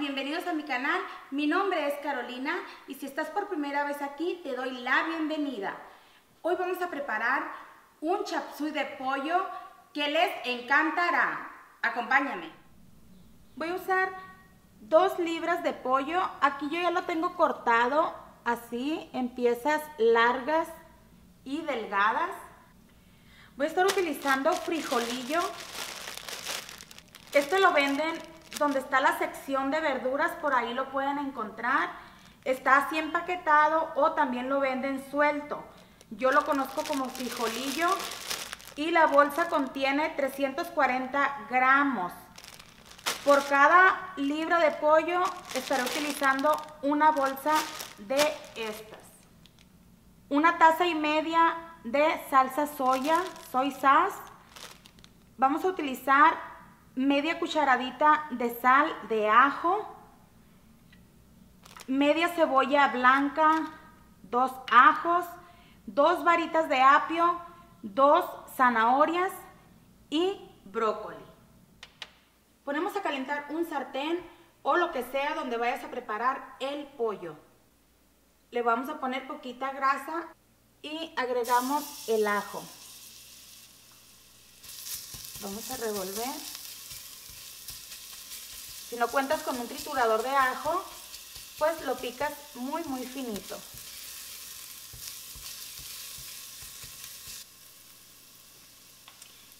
bienvenidos a mi canal. Mi nombre es Carolina y si estás por primera vez aquí te doy la bienvenida. Hoy vamos a preparar un chapsui de pollo que les encantará. Acompáñame. Voy a usar dos libras de pollo. Aquí yo ya lo tengo cortado así en piezas largas y delgadas. Voy a estar utilizando frijolillo. Esto lo venden donde está la sección de verduras, por ahí lo pueden encontrar. Está así empaquetado o también lo venden suelto. Yo lo conozco como frijolillo y la bolsa contiene 340 gramos. Por cada libra de pollo estaré utilizando una bolsa de estas. Una taza y media de salsa soya, soy sas. Vamos a utilizar media cucharadita de sal de ajo, media cebolla blanca, dos ajos, dos varitas de apio, dos zanahorias y brócoli. Ponemos a calentar un sartén o lo que sea donde vayas a preparar el pollo. Le vamos a poner poquita grasa y agregamos el ajo. Vamos a revolver. Si no cuentas con un triturador de ajo, pues lo picas muy muy finito.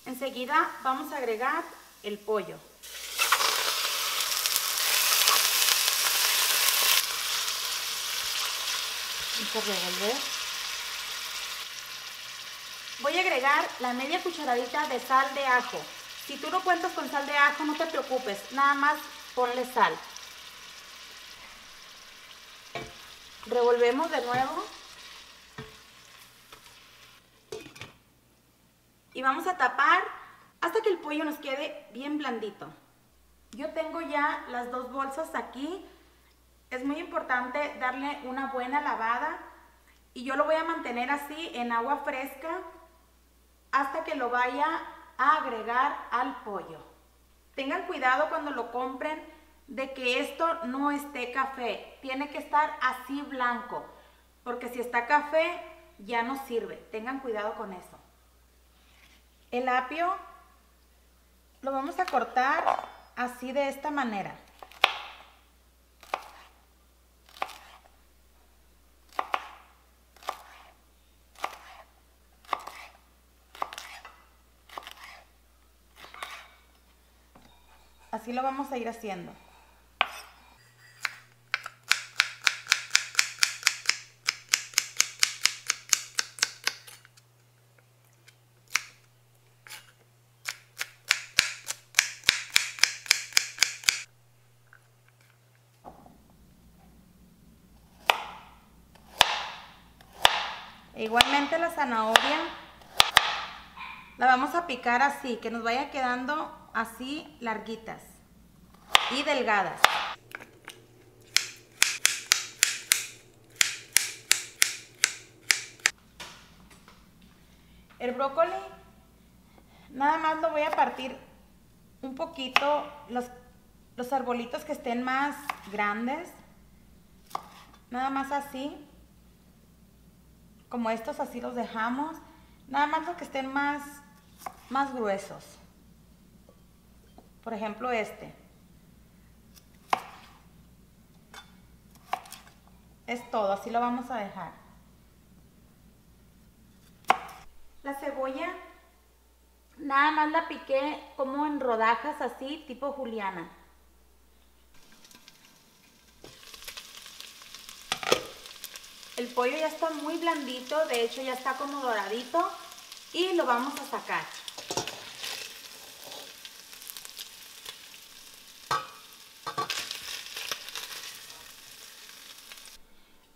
Enseguida vamos a agregar el pollo. Vamos a revolver. Voy a agregar la media cucharadita de sal de ajo. Si tú no cuentas con sal de ajo, no te preocupes, nada más ponle sal. Revolvemos de nuevo. Y vamos a tapar hasta que el pollo nos quede bien blandito. Yo tengo ya las dos bolsas aquí. Es muy importante darle una buena lavada y yo lo voy a mantener así en agua fresca hasta que lo vaya a agregar al pollo. Tengan cuidado cuando lo compren de que esto no esté café. Tiene que estar así blanco, porque si está café ya no sirve. Tengan cuidado con eso. El apio lo vamos a cortar así de esta manera. Así lo vamos a ir haciendo. E igualmente la zanahoria la vamos a picar así, que nos vaya quedando así larguitas y delgadas. El brócoli, nada más lo voy a partir un poquito, los, los arbolitos que estén más grandes, nada más así, como estos así los dejamos, nada más los que estén más, más gruesos. Por ejemplo este. Es todo, así lo vamos a dejar. La cebolla, nada más la piqué como en rodajas así, tipo juliana. El pollo ya está muy blandito, de hecho ya está como doradito y lo vamos a sacar.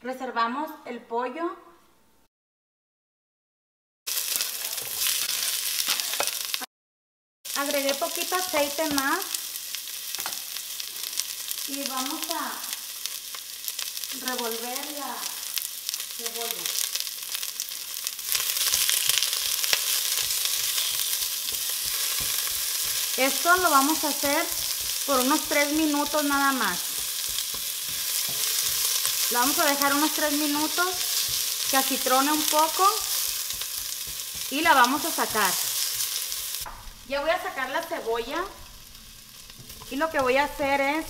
Reservamos el pollo. Agregué poquito aceite más. Y vamos a revolver la cebolla. Esto lo vamos a hacer por unos 3 minutos nada más. Vamos a dejar unos 3 minutos que acitrone un poco y la vamos a sacar. Ya voy a sacar la cebolla y lo que voy a hacer es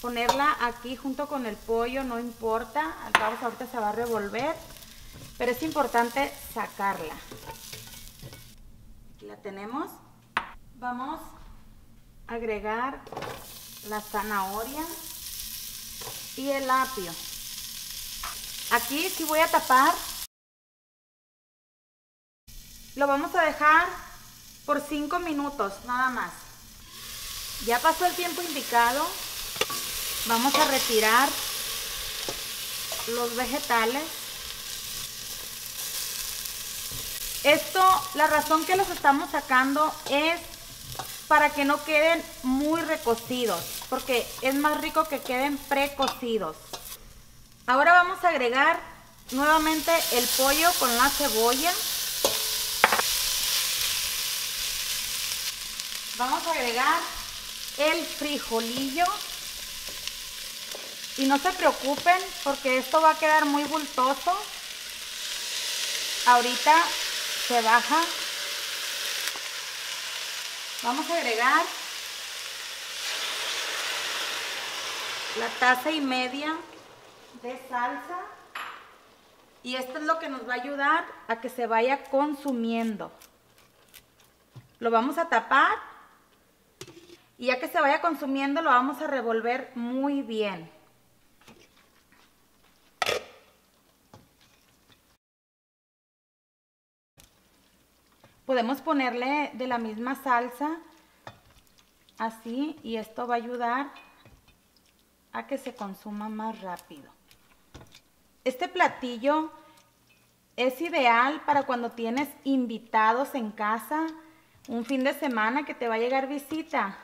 ponerla aquí junto con el pollo, no importa, al cabo ahorita se va a revolver, pero es importante sacarla. Aquí la tenemos. Vamos a agregar la zanahoria y el apio. Aquí sí voy a tapar. Lo vamos a dejar por 5 minutos, nada más. Ya pasó el tiempo indicado. Vamos a retirar los vegetales. Esto, la razón que los estamos sacando es para que no queden muy recocidos, porque es más rico que queden precocidos. Ahora vamos a agregar nuevamente el pollo con la cebolla. Vamos a agregar el frijolillo. Y no se preocupen porque esto va a quedar muy bultoso. Ahorita se baja Vamos a agregar la taza y media de salsa y esto es lo que nos va a ayudar a que se vaya consumiendo. Lo vamos a tapar y ya que se vaya consumiendo lo vamos a revolver muy bien. Podemos ponerle de la misma salsa, así, y esto va a ayudar que se consuma más rápido. Este platillo es ideal para cuando tienes invitados en casa, un fin de semana que te va a llegar visita.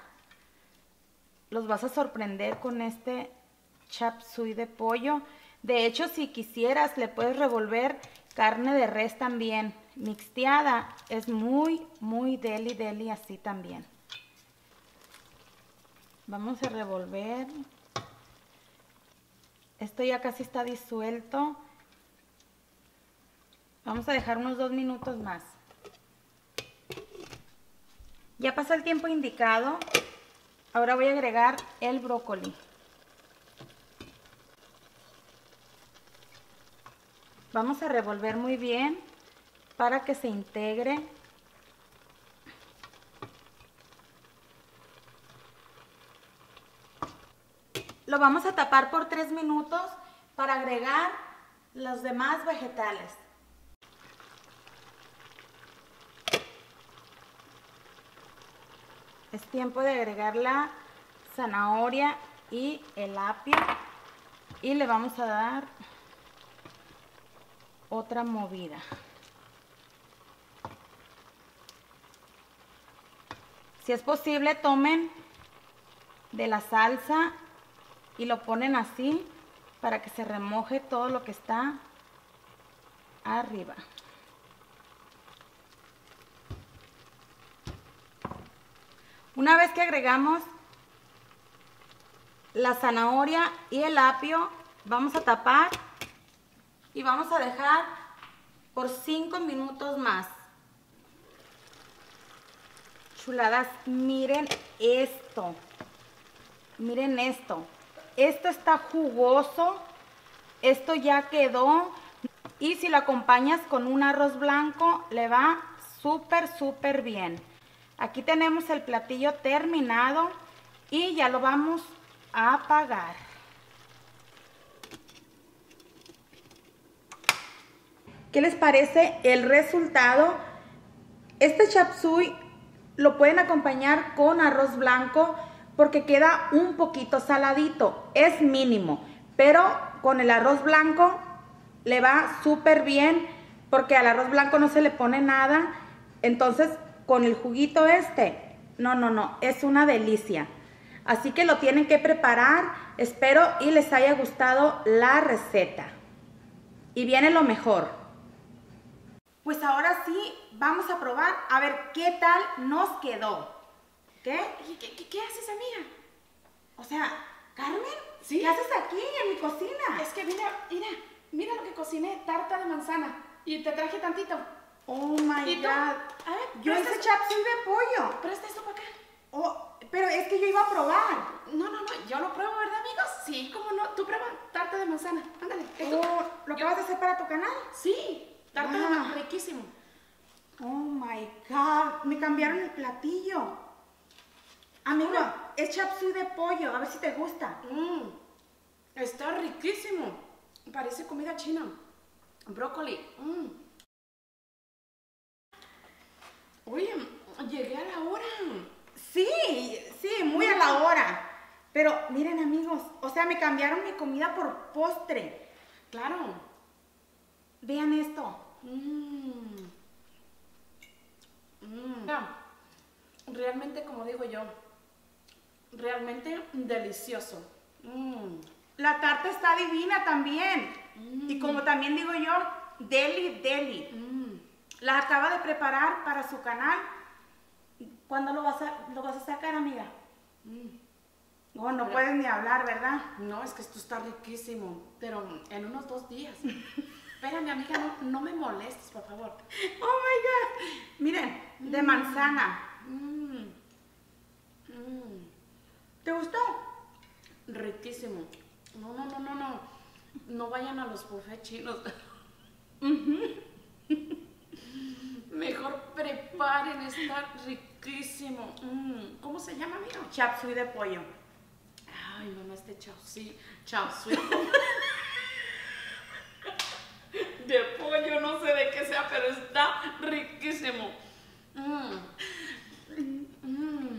Los vas a sorprender con este chap de pollo. De hecho, si quisieras, le puedes revolver carne de res también mixteada es muy, muy deli, deli así también. Vamos a revolver. Esto ya casi está disuelto. Vamos a dejar unos dos minutos más. Ya pasó el tiempo indicado. Ahora voy a agregar el brócoli. Vamos a revolver muy bien para que se integre. Vamos a tapar por tres minutos para agregar los demás vegetales. Es tiempo de agregar la zanahoria y el apio y le vamos a dar otra movida. Si es posible, tomen de la salsa y lo ponen así para que se remoje todo lo que está arriba. Una vez que agregamos la zanahoria y el apio, vamos a tapar y vamos a dejar por 5 minutos más. Chuladas, miren esto. Miren esto. Esto está jugoso. Esto ya quedó. Y si lo acompañas con un arroz blanco, le va súper, súper bien. Aquí tenemos el platillo terminado y ya lo vamos a apagar. ¿Qué les parece el resultado? Este chapsui lo pueden acompañar con arroz blanco porque queda un poquito saladito, es mínimo, pero con el arroz blanco le va súper bien porque al arroz blanco no se le pone nada, entonces con el juguito este, no, no, no, es una delicia. Así que lo tienen que preparar, espero y les haya gustado la receta. Y viene lo mejor. Pues ahora sí, vamos a probar a ver qué tal nos quedó. ¿Qué? ¿Qué, qué, haces, amiga? O sea, Carmen ¿Sí? ¿Qué haces aquí en mi cocina? Es que mira, mira, mira lo que cociné, tarta de manzana. Y te traje tantito. Oh my God. A ver, yo hice chapsui de pollo. Presta esto para acá. Oh, pero es que yo iba a probar. No, no, no, yo lo pruebo, ¿verdad, amigos? Sí, cómo no. Tú prueba tarta de manzana. Ándale. Oh, ¿Lo que vas a hacer para tu canal? Sí, tarta de manzana, riquísimo. Oh my God, me cambiaron el platillo. Amigo, es chapsui de pollo, a ver si te gusta. Mm, está riquísimo. Parece comida china. Brócoli. Mm. Oye, llegué a la hora. Sí, sí, muy a la hora. Pero miren amigos, o sea, me cambiaron mi comida por postre. Claro. Vean esto. Mmm. Realmente, como digo yo, realmente delicioso. Mm. La tarta está divina también. Y como también digo yo, deli, deli. Mm. La acaba de preparar para su canal. ¿Cuándo lo vas a, lo vas a sacar, amiga? Mm. Oh, no puedes ni hablar, ¿verdad? No, es que esto está riquísimo, pero en unos dos días. Espérame, amiga, no, no, me molestes, por favor. Oh my God. Miren, de manzana. ¿Te gustó? Riquísimo. No, no, no, no, no. No vayan a los buffets chinos. Mejor preparen, está riquísimo. Mm, ¿Cómo se llama, amigo? Chapsui de pollo. Ay, no, este chapsui. Chapsui. de pollo, no sé de qué sea, pero está riquísimo. Mm.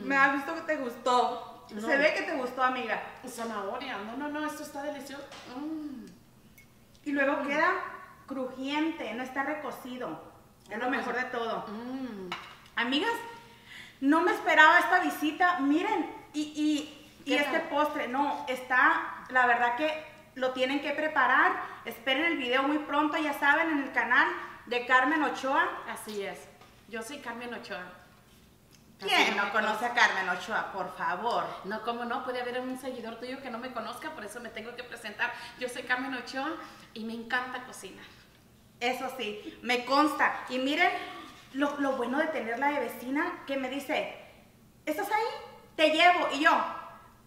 Me ha visto que te gustó. Se ve que te gustó, amiga. Zanahoria. No, no, no, esto está delicioso. Mm. Y luego mm. queda crujiente, no está recocido. Es lo mejor de todo. Mm. Amigas, no me esperaba esta visita. Miren, y, y, este postre, no, está, la verdad que lo tienen que preparar. Esperen el video muy pronto, ya saben, en el canal de Carmen Ochoa. Así es. Yo soy Carmen Ochoa. ¿Quién no conoce a Carmen Ochoa, por favor? No, ¿cómo no? Puede haber un seguidor tuyo que no me conozca, por eso me tengo que presentar. Yo soy Carmen Ochoa y me encanta cocinar. Eso sí, me consta. Y miren lo, lo bueno de tenerla de vecina que me dice, ¿estás ahí? Te llevo. Y yo,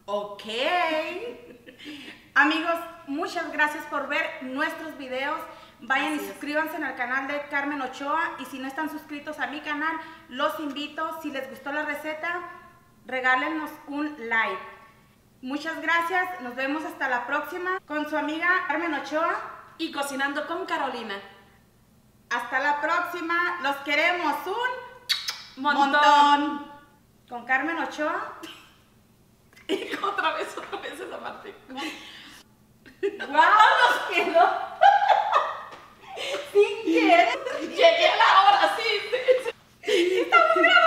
ok. Amigos, muchas gracias por ver nuestros videos. Vayan y suscríbanse al canal de Carmen Ochoa y si no están suscritos a mi canal, los invito. Si les gustó la receta, regálenos un like. Muchas gracias, nos vemos hasta la próxima con su amiga Carmen Ochoa y Cocinando con Carolina. Hasta la próxima, los queremos un montón. Con Carmen Ochoa. Y otra vez, otra vez esa parte. ¡Wow! Llegué, llegué a la hora, sí. Estamos grabando.